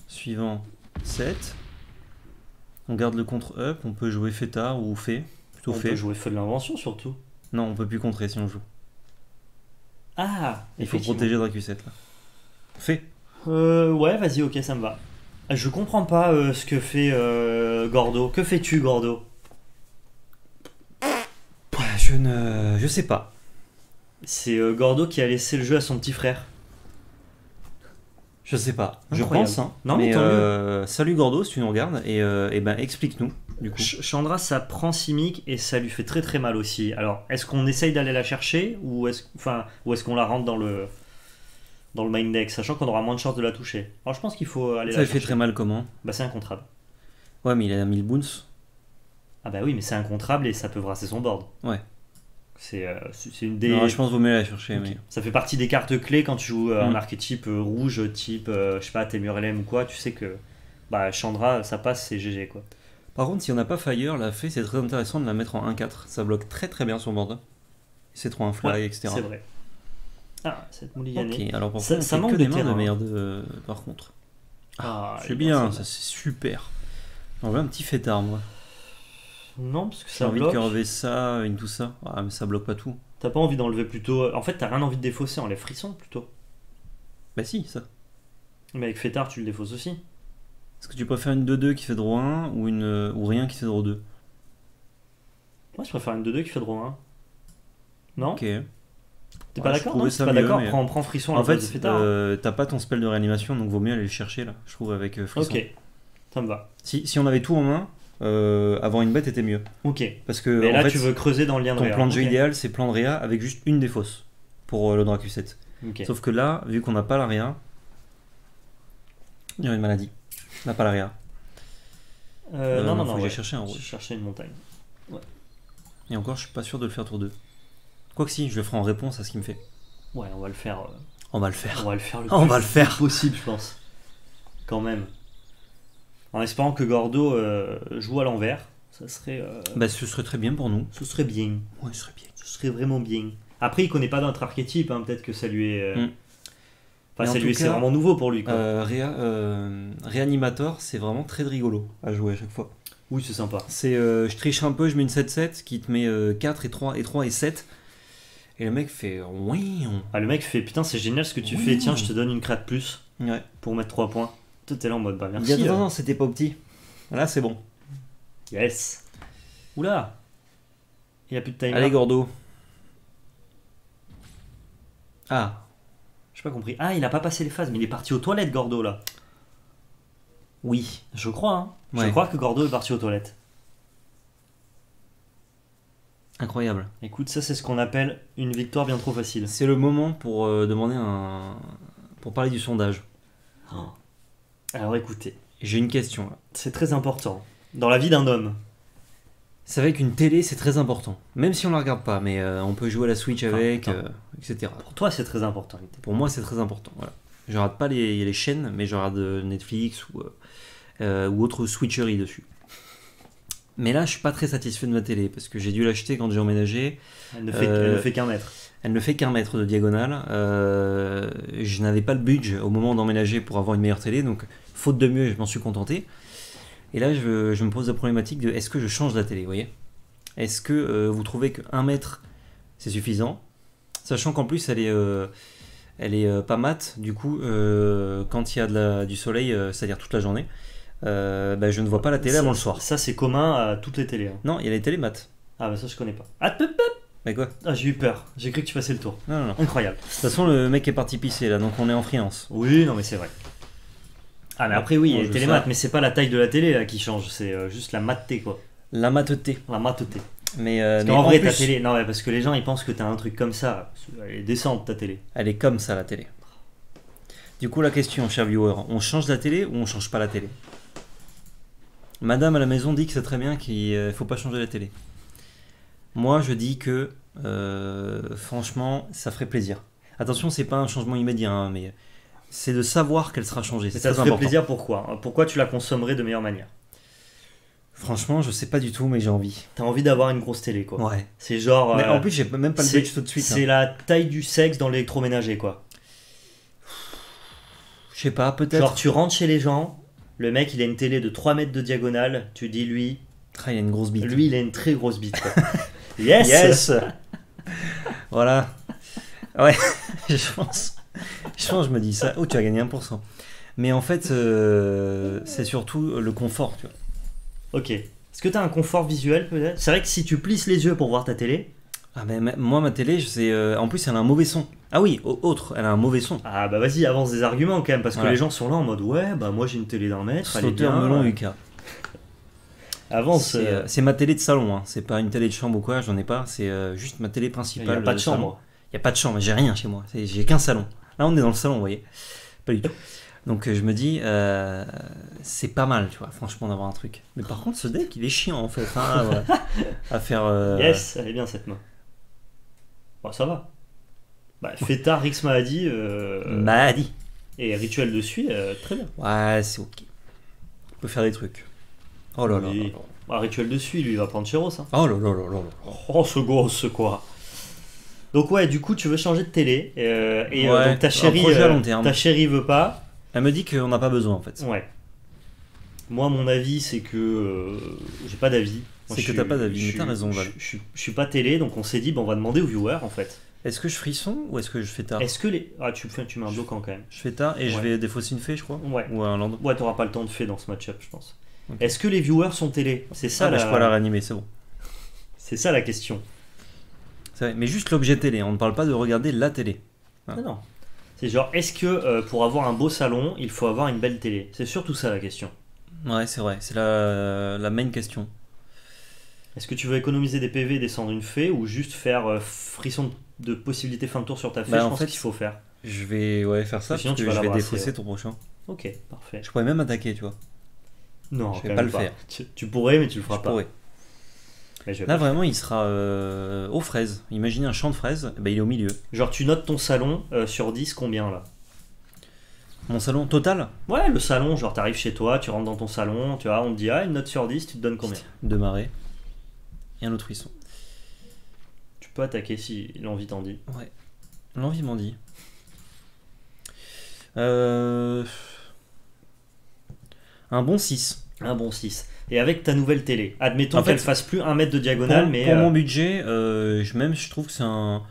Suivant 7. On garde le contre up, on peut jouer fêtard ou fait. Plutôt On peut jouer feu de l'invention surtout. Non, on peut plus contrer si on joue. Ah Il faut protéger Dracu 7 là. Fait. Euh, ouais, vas-y, ok, ça me va. Je comprends pas euh, ce que fait euh, Gordo. Que fais-tu, Gordo? Je ne. Je sais pas. C'est euh, Gordo qui a laissé le jeu à son petit frère. Je sais pas. Je pense. Hein. Non, mais mais tant mieux. euh, salut Gordo si tu nous regardes et, euh, et ben explique-nous du coup. Ch- Chandra, ça prend Simic et ça lui fait très très mal aussi. Alors, est-ce qu'on essaye d'aller la chercher ou est-ce enfin, ou est-ce qu'on la rentre dans le dans le main deck, sachant qu'on aura moins de chances de la toucher? Alors, je pense qu'il faut aller Ça la lui fait très mal comment? Bah, c'est incontrable. Ouais, mais il a 1000 boons. Ah bah oui, mais c'est incontrable et ça peut brasser son board. Ouais. C'est euh, c'est c'est une des. Non, je pense qu'il vaut mieux la chercher. Mais- Ça fait partie des cartes clés quand tu joues euh, un Mm. archétype euh, rouge, type, je sais pas, Temurelem ou quoi, tu sais que bah, Chandra, ça passe, c'est GG quoi. Par contre, si on n'a pas Fire, la fée, c'est très intéressant de la mettre en 1-4. Ça bloque très très bien son board. C'est trop un fly, Ouais, etc. C'est vrai. Ah, cette mouliganée. Ok, alors par Ça- contre, manque que de des mains de hein. merde euh, par contre. Ah, c'est il est bien, c'est ça c'est super. On veut un petit fêtard, moi. Non, parce que J'ai ça envie de bloque. curver ça, une tout ça. Ah, mais ça bloque pas tout. T'as pas envie d'enlever plutôt. En fait, t'as rien envie de défausser, enlève frisson plutôt. Bah si, ça. Mais avec Fétard, tu le défausses aussi. Est-ce que tu préfères une 2-2 qui fait draw 1 ou, une, euh, ou rien qui fait draw 2 Moi, je préfère une 2-2 qui fait draw 1. Non? Ok. T'es Ouais, pas d'accord Non, t'es pas d'accord? mais- prends, prends frisson à la En de fait, Fétard. euh, t'as pas ton spell de réanimation, donc vaut mieux aller le chercher là, je trouve, avec euh, frisson. ok, ça me va. Si, si on avait tout en main, euh, avoir une bête était mieux. Ok. Parce que Mais en là, fait, tu veux creuser dans le lien de ton réa. plan de jeu idéal, c'est plan de réa avec juste une des fausses pour euh, le Dracu 7. Ok. Sauf que là, vu qu'on n'a pas la réa, il y a une maladie. On n'a pas la réa. Euh, Euh, non, non, faut non. ouais. j'aille chercher un Je rouge. cherchais une montagne. Et encore, je suis pas sûr de le faire tour 2. Quoique si, je le ferai en réponse à ce qu'il me fait. Ouais, on va le faire. euh, On va le faire. On va le faire le On va le faire. possible, je pense. Quand même. En espérant que Gordo euh, joue à l'envers, ça serait. euh, Bah, ce serait très bien pour nous. ce serait bien. Ouais, ce serait bien. Ce serait vraiment bien. Après, il connaît pas notre archétype, hein, peut-être que ça lui est. Mm. Enfin, c'est vraiment nouveau pour lui. Quoi. Euh, réa- euh, Réanimator, c'est vraiment très rigolo à jouer à chaque fois. Oui, c'est sympa. C'est, euh, je triche un peu, je mets une 7-7 qui te met euh, 4 et 3 et 3 et 7. Et le mec fait oui. Ah, le mec fait Putain, c'est génial ce que tu Oui. fais, tiens, je te donne une crête plus Ouais. pour mettre 3 points. Toi, t'es là en mode Bah, Il merci. dit, euh. non, non, c'était pas petit. Là, c'est bon. Yes. Oula. Il a plus de timer. Allez, Gordo. Ah, J'ai pas compris. Ah, il a pas passé les phases, mais il est parti aux toilettes, Gordo, là. oui. Je crois, hein. Je crois que Gordo est parti aux toilettes. Incroyable. Écoute, ça, c'est ce qu'on appelle une victoire bien trop facile. C'est le moment pour euh, demander un. pour parler du sondage. Alors écoutez, J'ai une question là. c'est très important. Dans la vie d'un homme, C'est vrai qu'une télé, c'est très important. Même si on la regarde pas, mais euh, on peut jouer à la Switch Enfin, avec, euh, etc. pour toi, c'est très important. Pour moi, c'est très important. Voilà. Je regarde pas les, les chaînes, mais je regarde euh, Netflix ou, euh, euh, ou autre switcherie dessus. Mais là, je suis pas très satisfait de ma télé parce que j'ai dû l'acheter quand j'ai emménagé. Elle ne fait, Euh, fait qu'un mètre. Elle ne fait qu'un mètre de diagonale. Euh, je n'avais pas le budget au moment d'emménager pour avoir une meilleure télé, donc faute de mieux, je m'en suis contenté. Et là, je, je me pose la problématique de est-ce que je change la télé, vous voyez? Est-ce que euh, vous trouvez que 1 mètre, c'est suffisant? Sachant qu'en plus, elle est, elle est pas mate, du coup, quand il y a de la- du soleil, c'est-à-dire toute la journée, euh, bah, je ne vois pas la télé avant le soir. Ça, c'est commun à toutes les télés. hein. Non, il y a les télé mates. Ah, bah ça, je connais pas. Ah, peu, peu. Mais quoi? Ah, j'ai eu peur. J'ai cru que tu passais le tour. Non, non, non. De Incroyable. toute façon, le mec est parti pisser là, donc on est en freelance. Oui, non, mais c'est vrai. Ah, mais après, oui, il y a Bon, les je télémates, sais. mais c'est pas la taille de la télé là qui change, c'est euh, juste la mat-té quoi. La mateté. La mat-té. Mais, euh, Parce mais qu'en en vrai, plus, ta télé, non, mais parce que les gens ils pensent que t'as un truc comme ça. Elle est décente ta télé. elle est comme ça la télé. Du coup, la question, cher viewer, on change la télé ou on change pas la télé? Madame à la maison dit que c'est très bien qu'il euh, faut pas changer la télé. Moi, je dis que euh, franchement, ça ferait plaisir. Attention, c'est pas un changement immédiat, hein, mais c'est de savoir qu'elle sera changée. Mais C'est ça te ferait important. plaisir pourquoi Pourquoi tu la consommerais de meilleure manière? Franchement, je sais pas du tout, mais j'ai envie. T'as envie d'avoir une grosse télé quoi. Ouais. C'est genre. Mais euh, en plus, j'ai même pas le c'est- budget tout de suite. C'est hein. la taille du sexe dans l'électroménager quoi. Je sais pas, Genre peut-être. tu rentres chez les gens, le mec il a une télé de 3 mètres de diagonale, tu dis lui, Ah, il a une grosse bite. lui il a une très grosse bite quoi. yes, Yes Voilà. Ouais, je pense. Je pense, je me dis ça. Oh, tu as gagné 1%. Mais en fait, euh, c'est surtout le confort, tu vois. Ok. Est-ce que t'as un confort visuel peut-être? C'est vrai que si tu plisses les yeux pour voir ta télé, Ah, mais ma- moi, ma télé, je sais, euh, en plus, elle a un mauvais son. Ah oui, au- autre, elle a un mauvais son. ah bah vas-y avance des arguments quand même parce que les gens sont là en mode ouais bah moi j'ai une télé d'un mètre, elle est bien. melon Lucas. Avance. C'est euh, euh, c'est ma télé de salon, hein. c'est pas une télé de chambre ou quoi, j'en ai pas, c'est euh, juste ma télé Il principale. n'y a pas de chambre. Il n'y a pas de chambre, j'ai rien chez moi, C'est- j'ai qu'un salon. Là, on est dans le salon, vous voyez. Pas du tout. Donc, je me dis, euh, c'est pas mal, tu vois, franchement, d'avoir un truc. Mais par contre, ce deck, il est chiant, en fait, hein, à faire. euh, Yes, elle est bien cette main. Bon ça va. Bah Feta, Rix Maladie euh, Maladie. et Rituel de Suie, euh, très bien. Ouais, c'est ok. On peut faire des trucs. Oh là là. Là là. Bah, Rituel de Suie, lui il va prendre Cheros. Hein. Oh là là là là. Oh ce gosse quoi. Donc ouais, du coup tu veux changer de télé euh, et euh, Ouais, donc ta chérie, à euh, long terme. ta chérie veut pas. Elle me dit qu'on n'a pas besoin, en fait. Ouais. Moi mon avis c'est que j'ai pas d'avis. C'est je que t'as pas d'avis, je mais t'as raison, je- Val. Je, suis- je suis pas télé donc on s'est dit bon on va demander aux viewers en fait. Est-ce que je frisson ou est-ce que je fais tard? Est-ce que les ah tu tu mets un bloquant quand même. Je fais tard et je vais défausser une fée, je crois. Ouais. Ou un land. Ouais t'auras pas le temps de faire dans ce match-up je pense. Est-ce que les viewers sont télé? C'est ça Ah, bah, la je pourrais la réanimer, c'est bon. c'est ça la question. C'est vrai. Mais juste l'objet télé, on ne parle pas de regarder la télé. Ah. Non non. C'est genre est-ce que euh, pour avoir un beau salon il faut avoir une belle télé? C'est surtout ça la question. Ouais, c'est vrai, c'est la, la main question. Est-ce que tu veux économiser des PV et descendre une fée ou juste faire euh, frisson de possibilité fin de tour sur ta fée? Bah, Je en pense fait, qu'il faut faire. Je vais ouais, faire ça, Sinon, parce tu que vas je vais défausser ouais. ton prochain. Ok, parfait. Je pourrais même attaquer, tu vois. Non, Je vais pas le faire. Tu, tu pourrais, mais tu le feras Je pas. pourrais. Mais je vais Là, vraiment, il sera euh, aux fraises. Imaginez un champ de fraises, eh ben, il est au milieu. Genre, tu notes ton salon euh, sur 10, combien là? Mon salon total? Ouais, le salon, genre, t'arrives chez toi, tu rentres dans ton salon, tu vois, on te dit, ah, une note sur 10, tu te donnes combien? De marée. Et un autre frisson. Tu peux attaquer si l'envie t'en dit. Ouais. L'envie m'en dit. Euh... Un bon 6. Un bon 6. Et avec ta nouvelle télé, admettons qu'elle fasse plus un mètre de Pour, diagonale, mais. pour euh, mon budget, euh, je- même je trouve que c'est un,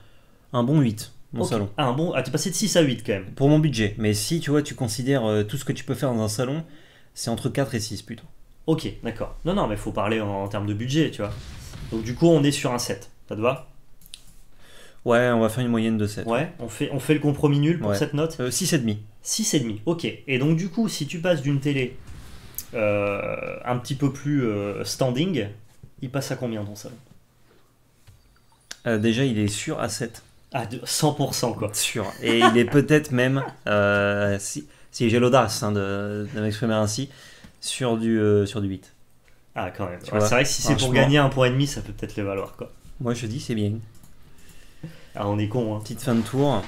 un bon 8, mon salon. Ah, un bon. Ah, t'es passé de 6 à 8 quand même. Pour mon budget. Mais si tu vois, tu considères tout ce que tu peux faire dans un salon, c'est entre 4 et 6 plutôt. Ok, d'accord. Non, non, mais faut parler en, en termes de budget, tu vois. Donc, du coup, on est sur un 7. Ça te va? Ouais, on va faire une moyenne de 7. Ouais, on fait, on fait le compromis nul pour Ouais. cette note? Euh, 6,5. 6,5, ok. Et donc du coup, si tu passes d'une télé euh, un petit peu plus euh, standing, il passe à combien ton salon? Euh, déjà, il est sûr à 7. Ah, de 100% quoi. Sûr. Et il est peut-être même, euh, si, si j'ai l'audace hein, de, de m'exprimer ainsi, sur du, euh, sur du 8. Ah, quand même. Ouais, vois, c'est vrai que si c'est pour gagner un point et demi, ça peut peut-être les valoir quoi. Moi, je dis c'est bien. Ah, on est con, hein. Petite fin de tour.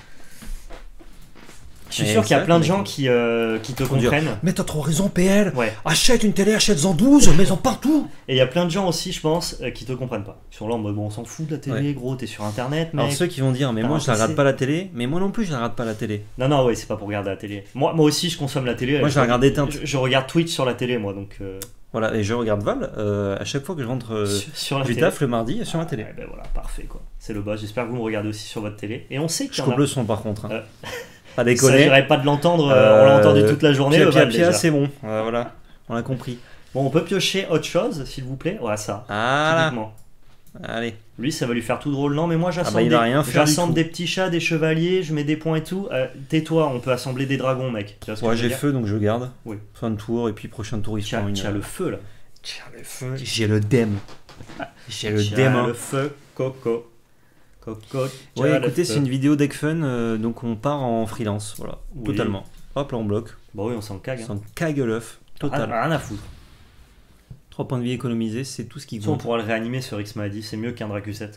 Je suis sûr qu'il y a plein de gens qui, euh, qui te comprennent. Mais t'as trop raison, PL. Ouais. Achète une télé, achète-en 12, mets-en partout. Et il y a plein de gens aussi, je pense, euh, qui te comprennent pas. Ils sont là en mode bon, on s'en fout de la télé, gros, t'es sur internet, mec. Alors ceux qui vont dire, mais moi je la regarde pas la télé, mais moi non plus je la regarde pas la télé. Non, non, ouais, c'est pas pour regarder la télé. Moi, moi aussi, je consomme la télé. Moi, je la regarde éteinte. Je, je regarde Twitch sur la télé, moi, donc. euh, Voilà, et je regarde Val euh, à chaque fois que je rentre euh, sur, sur la du télé. taf le mardi sur ma télé. Ouais, ben voilà, parfait quoi. C'est le bas. J'espère que vous me regardez aussi sur votre télé. Et on sait qu'il Je y en a. coupe le son par contre. Hein. Euh, Pas déconner. s'agirait pas de l'entendre. on l'a entendu toute la journée. Pia, pia, pia, c'est bon. Voilà, on a compris. Bon, on peut piocher autre chose, s'il vous plaît. Voilà ça. Voilà. Typiquement. Allez. Lui, ça va lui faire tout drôle. Non, mais moi, j'assemble bah, il des, des petits chats, des chevaliers, je mets des points et tout. Euh, Tais-toi, on peut assembler des dragons, mec. Tu vois Ouais, j'ai feu donc je garde. Oui. Fin de tour et puis prochain tour il prend une. tiens le feu, là. Tiens le feu. J'ai le dem. J'ai le dem. hein. le feu, coco. Coco. Ouais, écoutez, c'est une vidéo deck fun, euh, donc on part en freelance, voilà, Oui. totalement. Hop là on bloque, Bah oui, on s'en cague. hein. sans cague l'œuf, total. Rien à foutre. 3 points de vie économisés, c'est tout ce qui Si on compte. pourra le réanimer sur X Malady, c'est mieux qu'un Dracu7.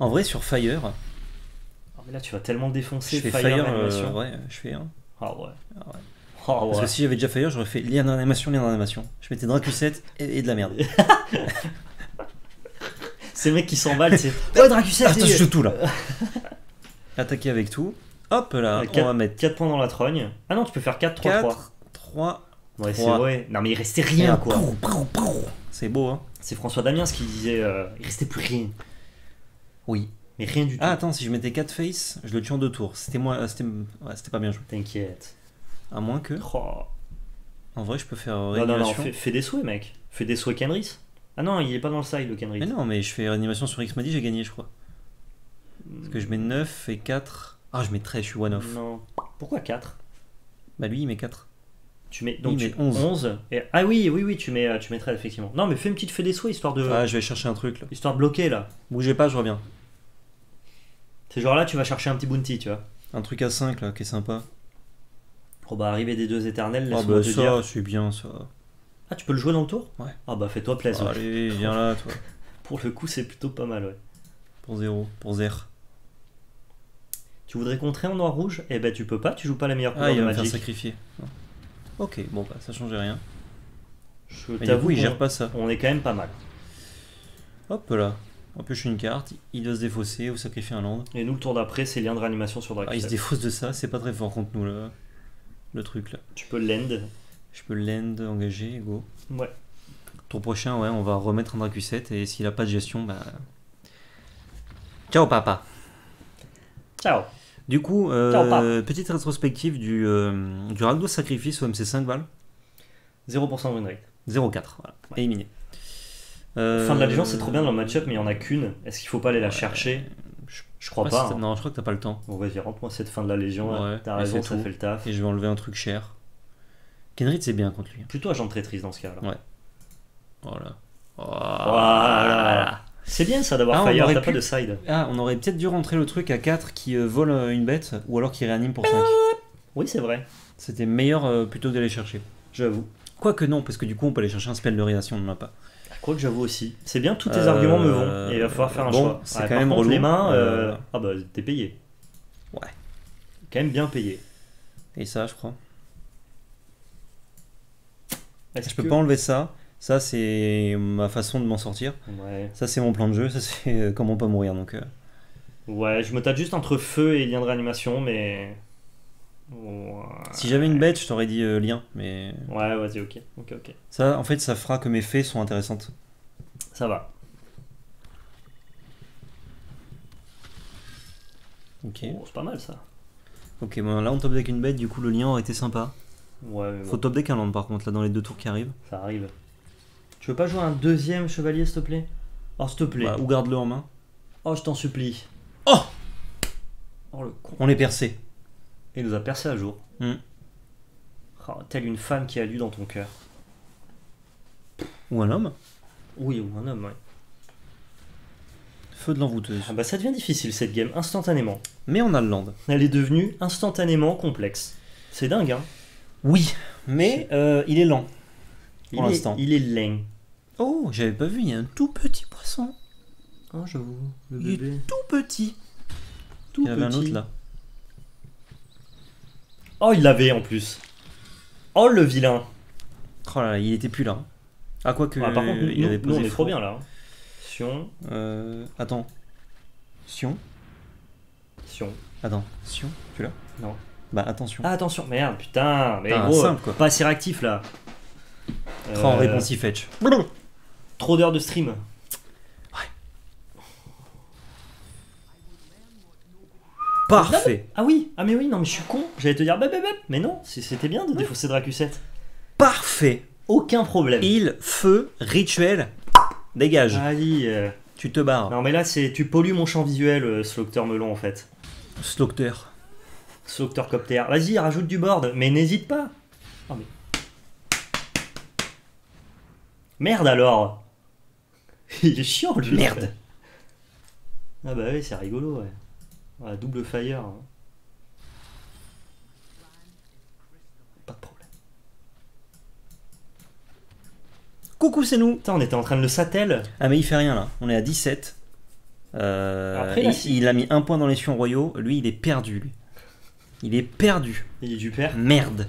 En vrai, sur Fire, Ah, mais là, tu vas tellement défoncer je fais Fire, Fire, animation. euh, ouais, je fais un. Ah ouais. Ah ouais. Parce que si j'avais déjà Fire, j'aurais fait lien d'animation, lien d'animation. Je mettais Dracu 7 et, et de la merde. Ces mecs qui s'emballent, c'est. Ouais, Dracu7 Attends, je joue tout là. Attaquer avec tout. Hop là, Ouais, on quatre- va mettre 4 points dans la trogne. Ah non, tu peux faire 4, 3, 3. 4, 3. Ouais, c'est vrai. Non, mais il restait rien, quoi. C'est beau, hein C'est François Damiens qui disait euh, il restait plus rien. Oui. Mais rien du tout. Ah, attends, si je mettais 4 face, je le tue en deux tours. C'était moi, euh, c'était ouais, pas bien joué. T'inquiète. À moins que. Oh. En vrai, je peux faire Non, non, non, réanimation. fais, fais des souhaits, mec. Fais des souhaits Kenris. Ah non, il est pas dans le side, le Kenris. Mais non, mais je fais réanimation sur X Madi, j'ai gagné, je crois. Parce que je mets 9 et 4. Ah, je mets 13, je suis one off. Non. Pourquoi 4 Bah, lui, il met 4. Tu mets donc Il tu- met 11. 11 et... Ah oui, oui, oui, tu mets, euh, tu mettrais effectivement. Non, mais fais une petite fée des souhaits histoire de, Ah, je vais chercher un truc là. histoire de bloquer là. Bougez pas, je reviens. C'est genre là, tu vas chercher un petit bounty, tu vois. Un truc à 5 là, qui est sympa. Oh bah, arriver des deux éternels, Ah, laisse-moi bah, te ça, dire. c'est bien ça. Ah, tu peux le jouer dans le tour? Ouais. Ah bah, fais-toi plaisir. Allez, viens là, toi. Pour le coup, c'est plutôt pas mal, ouais. Pour 0, pour 0. Tu voudrais contrer en noir rouge Eh ben, tu peux pas, tu joues pas la meilleure Ah, couleur il de va me faire sacrifier. Ok, bon, bah, ça changeait rien. Je t'avoue, il gère pas ça. on est quand même pas mal. Hop là. On pioche une carte, il doit se défausser ou sacrifier un land. Et nous, le tour d'après, c'est lien de réanimation sur Ah, il se Dracuset. défausse de ça, c'est pas très fort contre nous là. Le truc là. Tu peux l'end. Je peux l'end, engager, go. Ouais. Tour prochain, ouais, on va remettre un Dracu 7 et s'il a pas de gestion, bah. Ciao papa! Ciao Du coup, euh, petite rétrospective du, euh, du Ragdo Sacrifice au MC5 Val. 0% win rate. 0-4, voilà. Ouais. Éliminé. Euh, Fin de la Légion, c'est trop bien dans le match-up, mais il y en a qu'une. Est-ce qu'il faut pas aller la Ouais. chercher? Je, Je crois pas. hein. Non, je crois que t'as pas le temps. Bon, vas-y, rentre-moi cette fin de la Légion. T'as raison, ça tout. fait le taf. Et je vais enlever un truc cher. Kenrid, c'est bien contre lui. Plutôt agent de traîtrise dans ce cas-là. Ouais. Voilà. Voilà. C'est bien ça d'avoir Ah, on Fire, t'as pu- pas de side. Ah, on aurait peut-être dû rentrer le truc à 4 qui euh, vole euh, une bête ou alors qui réanime pour 5. Oui, c'est vrai, C'était meilleur euh, plutôt que d'aller chercher. j'avoue. Quoique non, parce que du coup on peut aller chercher un spell de réanimation, on n'en a pas. Je crois que j'avoue aussi. C'est bien, tous tes arguments me vont. Et il va falloir faire un bon, choix. c'est Ouais, quand par même contre, relou. les mains, ah bah t'es payé. Ouais. Quand même bien payé. Et ça, je crois. Je peux que- pas enlever ça. Ça, c'est ma façon de m'en sortir. Ouais. Ça, c'est mon plan de jeu. Ça, c'est euh, comment pas mourir. Donc, euh, Ouais, je me tâte juste entre feu et lien de réanimation, mais. Ouais, si j'avais une bête, je t'aurais dit euh, lien. Mais Ouais, vas-y, ok. Ok, ok. ça, en fait, ça fera que mes faits sont intéressantes. Ça va. Ok. Oh, c'est pas mal ça. Ok, bon, là on top deck une bête. Du coup, le lien aurait été sympa. Ouais, mais Faut bon, top deck un land par contre, là dans les deux tours qui arrivent. ça arrive. Tu veux pas jouer un deuxième chevalier, s'il te plaît? Oh, s'il te plaît. Bah, ou garde-le en main. Oh, je t'en supplie. Oh Oh, le con. On est percé. Il nous a percé à jour. Hmm. Oh, telle une femme qui a lu dans ton cœur. Ou un homme. Oui, ou un homme, ouais. Feu de l'envoûteuse. Ah bah ça devient difficile cette game, instantanément. Mais on a le land. Elle est devenue instantanément complexe. C'est dingue, hein Oui, mais euh, il est lent. Pour l'instant. Il est lent. Oh, j'avais pas vu, il y a un tout petit poisson. Oh, j'avoue, le Il est bébé. Tout petit. Tout il y en avait un autre là. Oh, il l'avait en plus. Oh, le vilain. Oh là là, il était plus là. Ah, quoi que. Ah, par contre, nous, il avait nous, on est trop bien là. Sion, Euh, attends. Sion Sion. Attends. Sion Tu l'as? Non. Bah, attention. Ah, attention, merde, putain. Mais Putain, gros, simple, quoi. pas assez réactif là. Euh, réponse fetch. Trop d'heures de stream. Parfait. Ah oui, ah mais oui, non mais je suis con. J'allais te dire. Mais non, c'était bien de défausser Dracu7. Parfait. Aucun problème. Il, feu, rituel. Dégage, Aïe. euh. tu te barres. Non, mais là, c'est tu pollues mon champ visuel, euh, Melon, en fait. Slaughter. Slaughter Copter. Vas-y, rajoute du board, mais n'hésite pas. Oh, mais... Merde alors Il est chiant, lui. Merde. Ah bah oui, c'est rigolo, ouais. Voilà, double fire. hein. Pas de problème. Coucou, c'est nous. Putain, on était en train de le satelle. Ah, mais il fait rien là. On est à 17. Euh, Après, là, il, a mis un point dans les sions royaux. Lui, il est perdu. Lui. Il est perdu. Il est du père. Merde.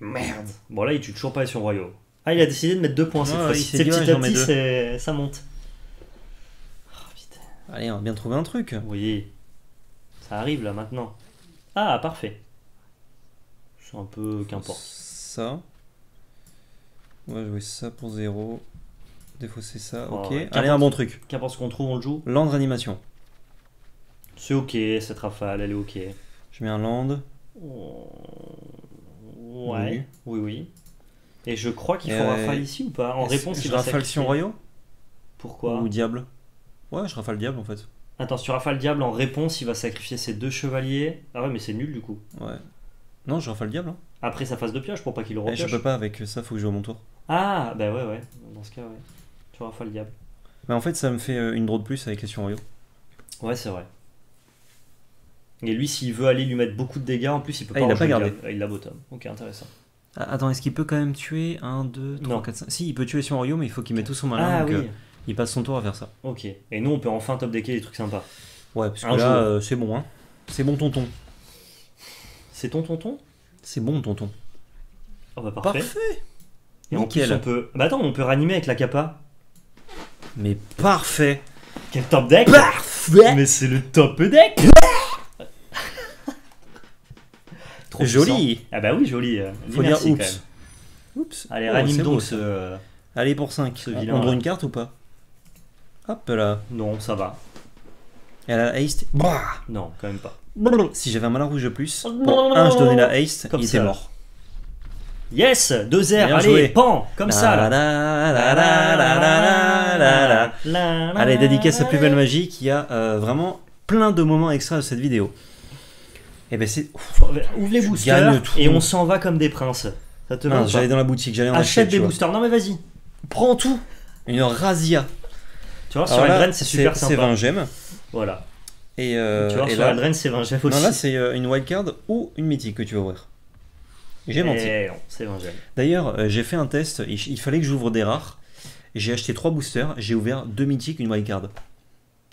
Merde. Bon là, il tue toujours pas les sur royaux. Ah, il a décidé de mettre deux points cette Ouais, fois-ci. C'est petit à petit, c'est- ça monte. Oh, putain. Allez, on va bien trouver un truc. Oui. Ça arrive là maintenant. Ah, parfait. C'est un peu qu'importe. Ça. On va jouer ça pour 0. Défausser ça. Oh, ok. ouais, Allez, un bon truc. Qu'importe ce qu'on trouve, on le joue. Land animation. C'est ok, cette rafale, elle est ok. Je mets un land. Oh, Ouais. Oui, oui. Et je crois qu'il faut euh, rafale ici ou pas En réponse, il je va rafale. Sion royaux Pourquoi Ou diable Ouais, je rafale diable en fait. Attends, sur rafale diable, en réponse, il va sacrifier ses deux chevaliers. Ah ouais, mais c'est nul du coup. Ouais. Non, je rafale diable. Hein. Après sa phase de pioche pour pas qu'il le Eh, je repioche. peux pas avec ça, faut que je joue à mon tour. Ah, bah ouais, ouais. Dans ce cas, ouais. Tu rafale diable. Mais en fait, ça me fait euh, une draw de plus avec les Sion royaux. Ouais, c'est vrai. Et lui, s'il veut aller lui mettre beaucoup de dégâts, en plus, il peut Ah, pas il en a pas jouer gardé. diable. Ah, il l'a bottom. Ok, intéressant. Ah, attends, est-ce qu'il peut quand même tuer 1, 2, 3, Non. 4, 5 Si, il peut tuer Sion royaux, mais il faut qu'il mette tout son malin. Ah donc, oui. euh, il passe son tour à faire ça. Ok. Et nous, on peut enfin top decker des trucs sympas. Ouais, parce que Un là, euh, c'est bon, hein. C'est bon, tonton. C'est ton tonton? C'est bon, tonton. Oh bah parfait. Et en plus, Nickel. on peut. Bah attends, on peut ranimer avec la capa. Mais parfait. Quel top deck? Parfait Mais c'est le top deck Trop puissant. Joli Ah bah oui, joli. euh, Faut dire quand oups. même. Oups. Allez, Oh, ranime donc ce. euh, Allez, pour 5. ce On vilain, draw là. une carte ou pas? Hop là. Non, ça va. Et elle a haste. Non, quand même pas. Si j'avais un malin rouge de plus, pour 1 je donnais la haste, Comme il ça. était mort. Yes Deux airs, Bien allez, joué. pan Comme ça là. Allez, dédicace à Plus Belle Magie qui a euh, vraiment plein de moments extra de cette vidéo. Et ben c'est. Ouvre les boosters et on s'en va comme des princes. Ça te va j'allais dans la boutique, j'allais en. Achète des boosters. Non mais vas-y. Prends tout. Une Razia. Tu vois, sur là, Eldren, c'est super C'est sympa. 20 gemmes. Voilà. Et, euh, tu vois, et sur là, c'est 20 Jeff aussi. non, là c'est euh, une wildcard ou une mythique que tu vas ouvrir. J'ai menti. Eh c'est 20 Jeff. D'ailleurs, euh, j'ai fait un test, il, fallait que j'ouvre des rares. J'ai acheté trois boosters, j'ai ouvert deux mythiques, une wildcard.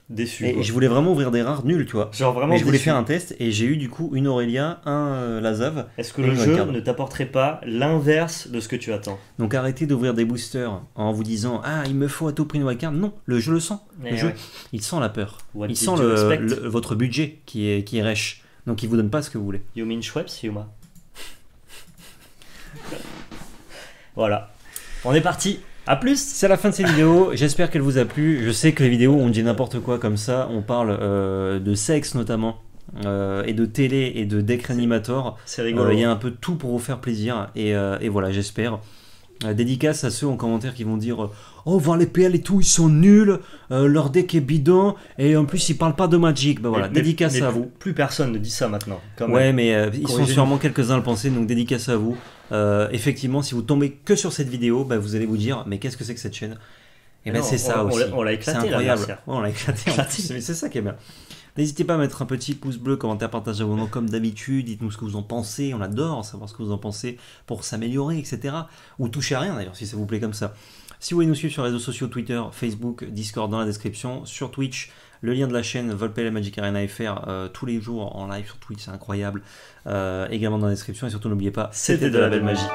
Déçu. Et quoi. je voulais vraiment ouvrir des rares nuls, tu vois. Genre vraiment Mais je voulais déçu. faire un test et j'ai eu du coup une Aurélia, un euh, Lazav. Est-ce que le jeu ne t'apporterait pas l'inverse de ce que tu attends? Donc arrêtez d'ouvrir des boosters en vous disant Ah, il me faut à tout prix une wildcard. Non, le jeu le sent. Eh Le jeu, ouais. il sent la peur. What il sent le- votre budget qui est, qui est rêche. Donc il vous donne pas ce que vous voulez. You mean Schweppes, Yuma? Voilà. On est parti. À plus C'est la fin de cette vidéo, j'espère qu'elle vous a plu. Je sais que les vidéos, on dit n'importe quoi comme ça, on parle euh, de sexe notamment, euh, et de télé et de deck animator. C'est Euh, rigolo. Il y a un peu tout pour vous faire plaisir, et, euh, et voilà, j'espère. Euh, dédicace à ceux en commentaire qui vont dire euh, Oh, voir les PL et tout, ils sont nuls, euh, leur deck est bidon, et en plus ils parlent pas de Magic. Bah voilà, Mais- dédicace mais à vous. Plus personne ne dit ça maintenant. quand même. Ouais, mais euh, ils sont sûrement quelques-uns à le penser, donc dédicace à vous. Euh, effectivement, si vous tombez que sur cette vidéo, bah, vous allez vous dire, mais qu'est-ce que c'est que cette chaîne? Et ben Non, c'est ça on- aussi. on l'a éclaté, C'est là, incroyable. Ouais, on l'a éclaté. mais c'est ça qui est bien. N'hésitez pas à mettre un petit pouce bleu, commentaire, partage, abonnement comme d'habitude. Dites-nous ce que vous en pensez. On adore savoir ce que vous en pensez pour s'améliorer, etc. Ou toucher à rien d'ailleurs, si ça vous plaît comme ça. Si vous voulez nous suivre sur les réseaux sociaux, Twitter, Facebook, Discord dans la description, sur Twitch, le lien de la chaîne Volpel Magic Arena FR euh, tous les jours en live sur Twitch, c'est incroyable. Euh, également dans la description et surtout n'oubliez pas, C'était de la belle magie.